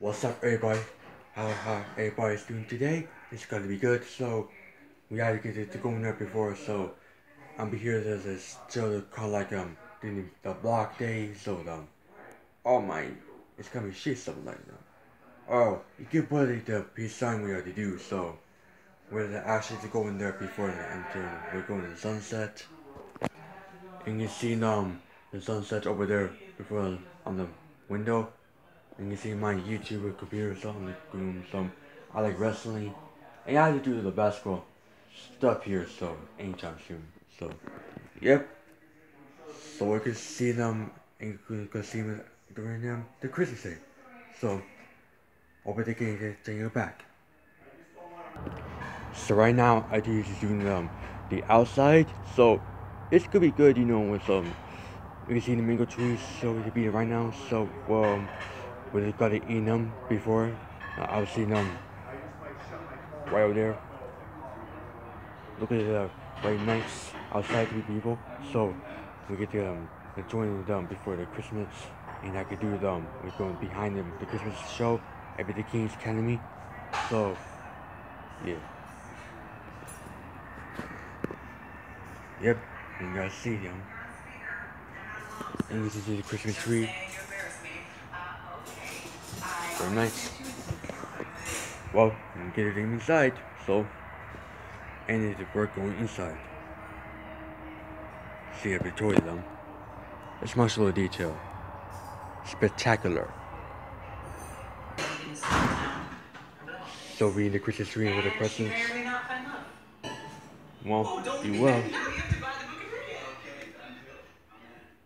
What's up, everybody? How how everybody's doing today? It's gonna be good. So we to get it to going there before. So I'm here as a still called like um the, the block day. So um oh my, it's gonna be shit something like that. Oh, you can put it the peace sign we to do. So we're actually to go in there before the enter. We're going to the sunset. And you see um the sunset over there before on the window. And you see my YouTube computer stuff on the room. So I like wrestling. And I to do the basketball stuff here. So anytime soon. So yep. So we can see them and we can see them during um, the Christmas day. So over the game to take it back. So right now I do doing um the outside. So it's gonna be good, you know, with um you can see the mango trees so we can be right now. So um we just got to eat them before. Uh, I was seeing them right over there. Look at the very nice outside to people. So we get to um, enjoy them before the Christmas, and I could do them. We're going behind them the Christmas show at the King's Academy. So yeah. Yep, you guys see them. And this is the Christmas tree. Very nice. Well, you get it inside, so and it's work going inside. See it toys them. It's much little detail. Spectacular. So we in the Christmas tree with the presents. Well, you will.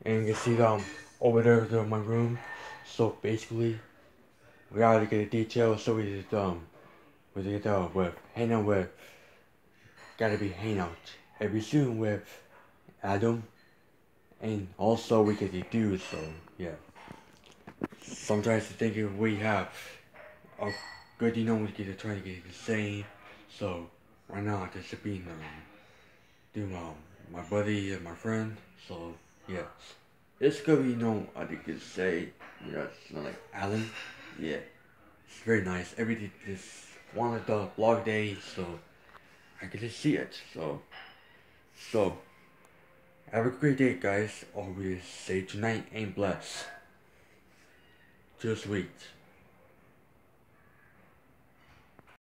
And you can see them over there in my room. So basically we gotta get a detail so we just um we get uh with hang out with gotta be hang out every soon with Adam. And also we get to do so yeah. Sometimes I think if we have a good you know we get to try to get the same so right now I just being um do my my buddy and my friend. So yeah. It's gonna be you know I think you say you know it's not like Alan yeah, it's very nice. Everything one of the vlog days, so I get to see it. So, so have a great day, guys. Always say tonight and bless. Just wait.